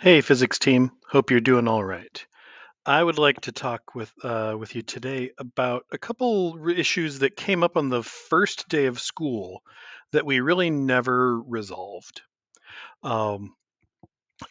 Hey, physics team. Hope you're doing all right. I would like to talk with uh, with you today about a couple issues that came up on the first day of school that we really never resolved, um,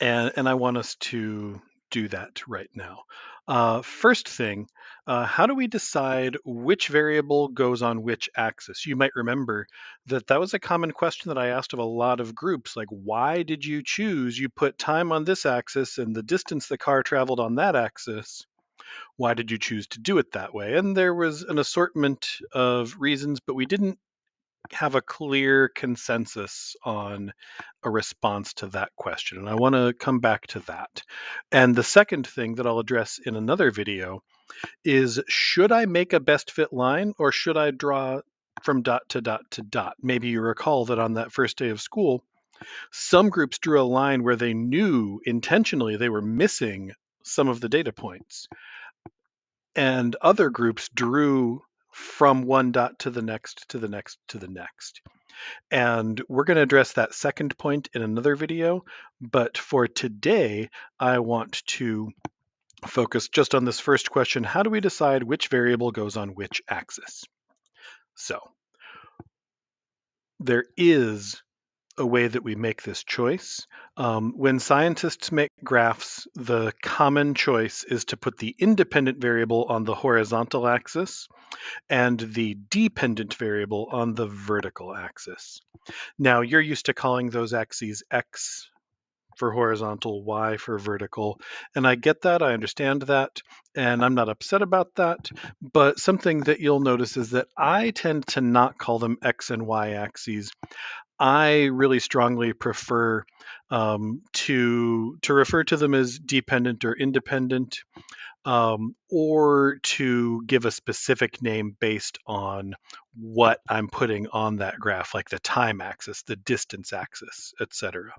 and and I want us to do that right now. Uh, first thing, uh, how do we decide which variable goes on which axis? You might remember that that was a common question that I asked of a lot of groups, like why did you choose? You put time on this axis and the distance the car traveled on that axis. Why did you choose to do it that way? And there was an assortment of reasons, but we didn't have a clear consensus on a response to that question. And I want to come back to that. And the second thing that I'll address in another video is should I make a best fit line or should I draw from dot to dot to dot? Maybe you recall that on that first day of school, some groups drew a line where they knew intentionally they were missing some of the data points. And other groups drew from one dot to the next to the next to the next. And we're going to address that second point in another video. But for today, I want to focus just on this first question. How do we decide which variable goes on which axis? So there is a way that we make this choice. Um, when scientists make graphs, the common choice is to put the independent variable on the horizontal axis and the dependent variable on the vertical axis. Now, you're used to calling those axes x for horizontal, y for vertical, and I get that, I understand that, and I'm not upset about that, but something that you'll notice is that I tend to not call them x and y axes. I really strongly prefer um, to to refer to them as dependent or independent, um, or to give a specific name based on what I'm putting on that graph, like the time axis, the distance axis, etc.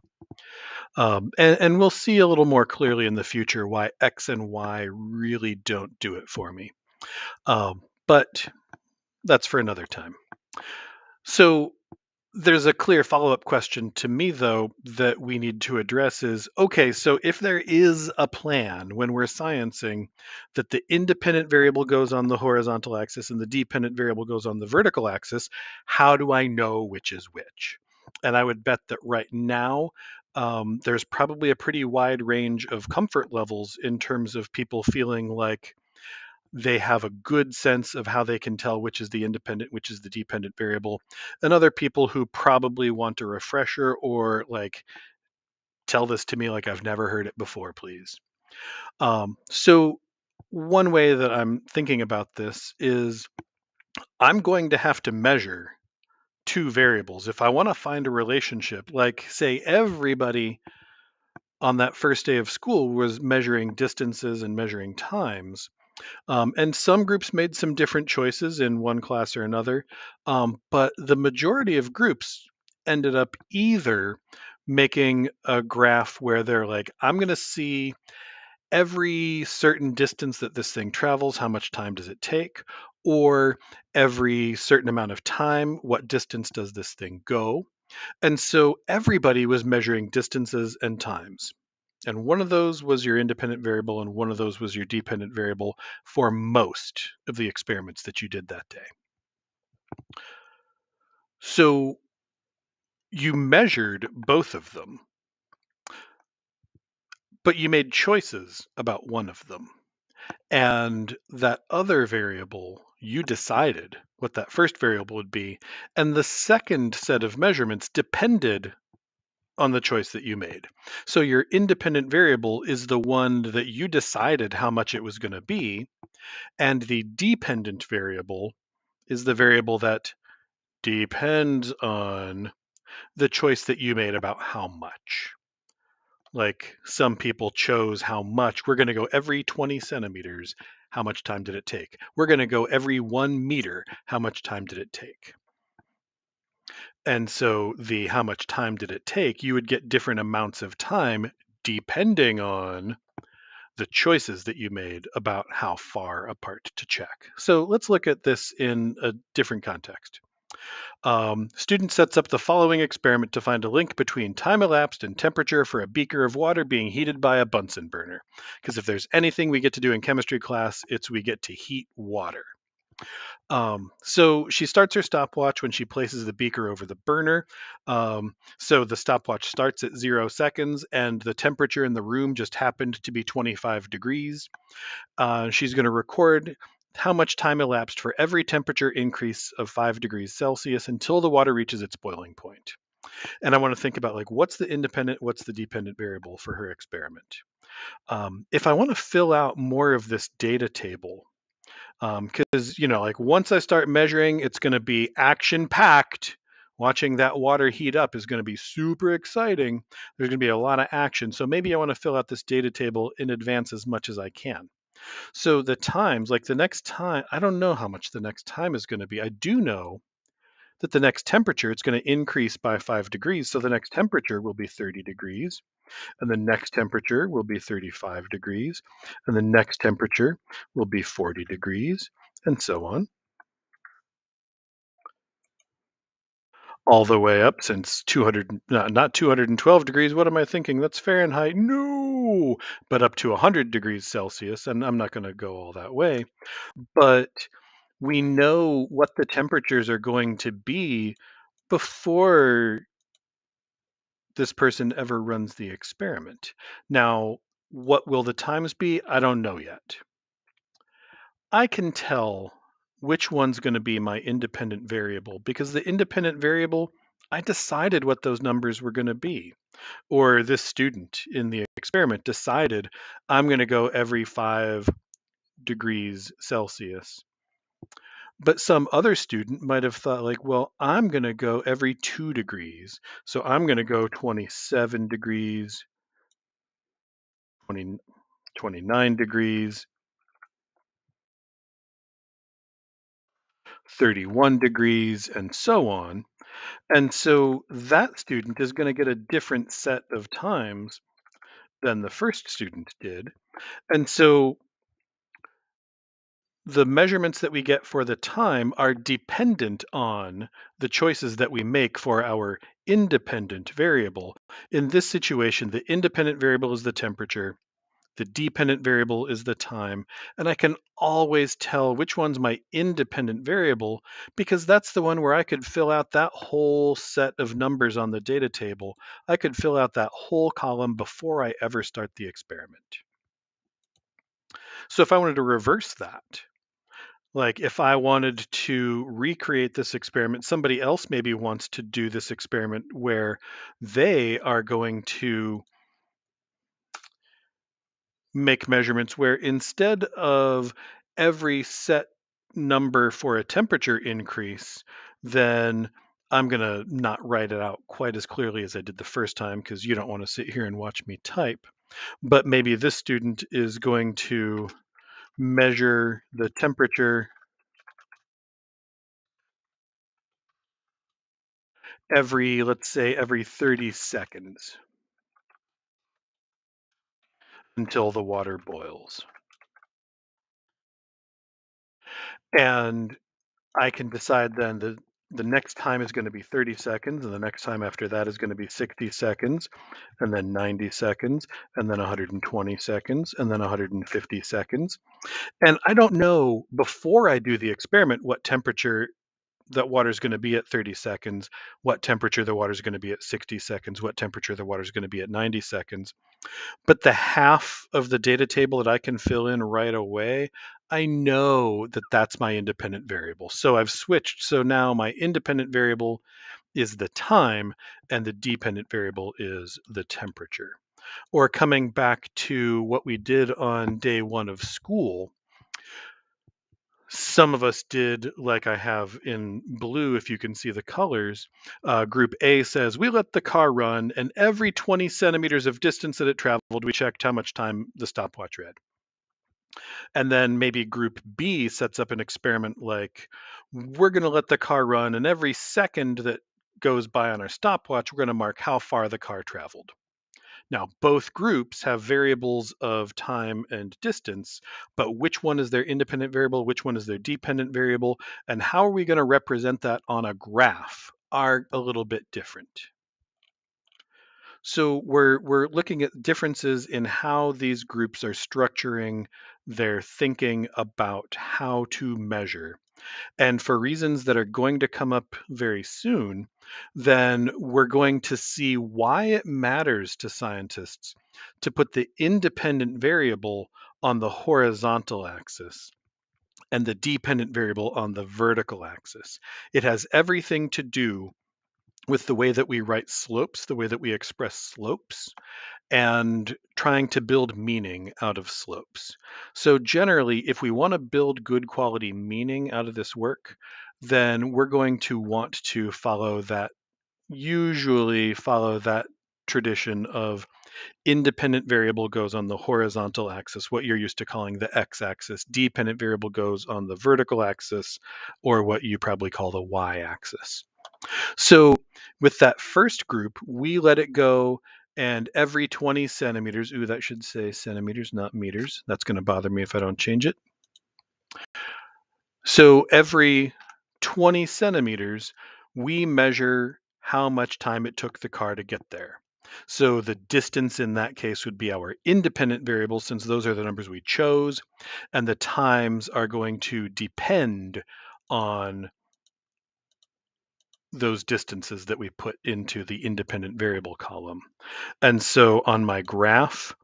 Um, and, and we'll see a little more clearly in the future why x and y really don't do it for me. Um, but that's for another time. So there's a clear follow-up question to me though that we need to address is okay so if there is a plan when we're sciencing that the independent variable goes on the horizontal axis and the dependent variable goes on the vertical axis how do i know which is which? And i would bet that right now um, there's probably a pretty wide range of comfort levels in terms of people feeling like they have a good sense of how they can tell which is the independent, which is the dependent variable, and other people who probably want a refresher or like tell this to me like I've never heard it before, please. Um, so one way that I'm thinking about this is I'm going to have to measure two variables if I want to find a relationship. Like say everybody on that first day of school was measuring distances and measuring times um, and some groups made some different choices in one class or another, um, but the majority of groups ended up either making a graph where they're like, I'm going to see every certain distance that this thing travels, how much time does it take, or every certain amount of time, what distance does this thing go? And so everybody was measuring distances and times. And one of those was your independent variable, and one of those was your dependent variable for most of the experiments that you did that day. So you measured both of them, but you made choices about one of them. And that other variable, you decided what that first variable would be. And the second set of measurements depended on the choice that you made. So your independent variable is the one that you decided how much it was going to be, and the dependent variable is the variable that depends on the choice that you made about how much. Like some people chose how much. We're going to go every 20 centimeters. How much time did it take? We're going to go every one meter. How much time did it take? And so the how much time did it take, you would get different amounts of time depending on the choices that you made about how far apart to check. So let's look at this in a different context. Um, student sets up the following experiment to find a link between time elapsed and temperature for a beaker of water being heated by a Bunsen burner. Because if there's anything we get to do in chemistry class, it's we get to heat water. Um, so she starts her stopwatch when she places the beaker over the burner. Um, so the stopwatch starts at zero seconds, and the temperature in the room just happened to be 25 degrees. Uh, she's going to record how much time elapsed for every temperature increase of 5 degrees Celsius until the water reaches its boiling point. And I want to think about like what's the independent, what's the dependent variable for her experiment. Um, if I want to fill out more of this data table, because um, you know, like once I start measuring, it's going to be action packed. Watching that water heat up is going to be super exciting. There's going to be a lot of action. So maybe I want to fill out this data table in advance as much as I can. So the times, like the next time, I don't know how much the next time is going to be. I do know that the next temperature, it's going to increase by five degrees. So the next temperature will be 30 degrees. And the next temperature will be 35 degrees. And the next temperature will be 40 degrees, and so on. all the way up since 200 not 212 degrees what am i thinking that's fahrenheit no but up to 100 degrees celsius and i'm not going to go all that way but we know what the temperatures are going to be before this person ever runs the experiment now what will the times be i don't know yet i can tell which one's going to be my independent variable because the independent variable, I decided what those numbers were going to be. Or this student in the experiment decided I'm going to go every five degrees Celsius. But some other student might have thought, like, well, I'm going to go every two degrees. So I'm going to go 27 degrees, 20, 29 degrees, 31 degrees, and so on. And so that student is going to get a different set of times than the first student did. And so the measurements that we get for the time are dependent on the choices that we make for our independent variable. In this situation, the independent variable is the temperature, the dependent variable is the time, and I can always tell which one's my independent variable because that's the one where I could fill out that whole set of numbers on the data table. I could fill out that whole column before I ever start the experiment. So if I wanted to reverse that, like if I wanted to recreate this experiment, somebody else maybe wants to do this experiment where they are going to make measurements where instead of every set number for a temperature increase, then I'm going to not write it out quite as clearly as I did the first time because you don't want to sit here and watch me type. But maybe this student is going to measure the temperature every, let's say, every 30 seconds until the water boils. And I can decide then that the next time is going to be 30 seconds, and the next time after that is going to be 60 seconds, and then 90 seconds, and then 120 seconds, and then 150 seconds. And I don't know before I do the experiment what temperature that water is going to be at 30 seconds, what temperature the water is going to be at 60 seconds, what temperature the water is going to be at 90 seconds. But the half of the data table that I can fill in right away, I know that that's my independent variable. So I've switched. So now my independent variable is the time and the dependent variable is the temperature. Or coming back to what we did on day one of school, some of us did like I have in blue, if you can see the colors. Uh, group A says, we let the car run, and every 20 centimeters of distance that it traveled, we checked how much time the stopwatch read. And then maybe group B sets up an experiment like, we're going to let the car run, and every second that goes by on our stopwatch, we're going to mark how far the car traveled. Now, both groups have variables of time and distance, but which one is their independent variable, which one is their dependent variable, and how are we going to represent that on a graph are a little bit different. So we're we're looking at differences in how these groups are structuring their thinking about how to measure. And for reasons that are going to come up very soon, then we're going to see why it matters to scientists to put the independent variable on the horizontal axis and the dependent variable on the vertical axis. It has everything to do with the way that we write slopes, the way that we express slopes, and trying to build meaning out of slopes. So generally, if we want to build good quality meaning out of this work, then we're going to want to follow that, usually follow that tradition of independent variable goes on the horizontal axis, what you're used to calling the x-axis. Dependent variable goes on the vertical axis, or what you probably call the y-axis. So with that first group, we let it go and every 20 centimeters, ooh, that should say centimeters, not meters. That's going to bother me if I don't change it. So every 20 centimeters, we measure how much time it took the car to get there. So the distance in that case would be our independent variable since those are the numbers we chose, and the times are going to depend on those distances that we put into the independent variable column. And so on my graph,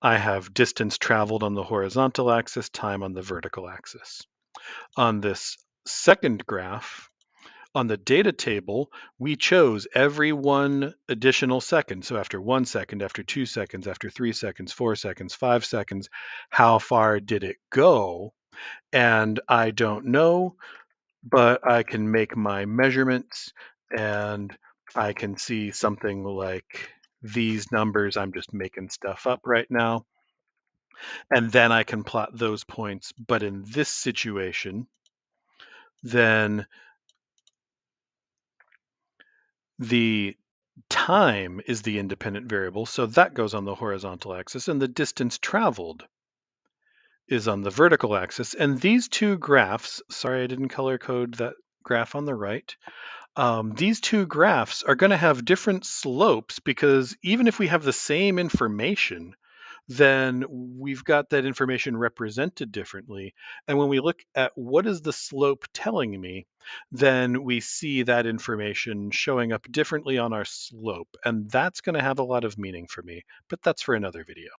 I have distance traveled on the horizontal axis, time on the vertical axis. On this second graph, on the data table, we chose every one additional second. So after one second, after two seconds, after three seconds, four seconds, five seconds, how far did it go? And I don't know but I can make my measurements and I can see something like these numbers. I'm just making stuff up right now. And then I can plot those points. But in this situation, then the time is the independent variable. So that goes on the horizontal axis and the distance traveled is on the vertical axis. And these two graphs, sorry, I didn't color code that graph on the right. Um, these two graphs are going to have different slopes because even if we have the same information, then we've got that information represented differently. And when we look at what is the slope telling me, then we see that information showing up differently on our slope. And that's going to have a lot of meaning for me, but that's for another video.